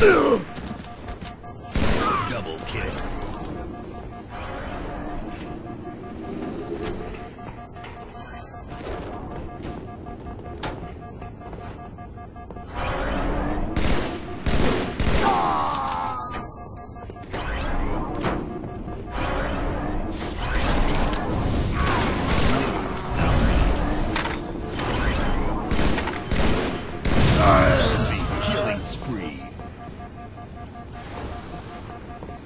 Double kill. Ah. Thank you.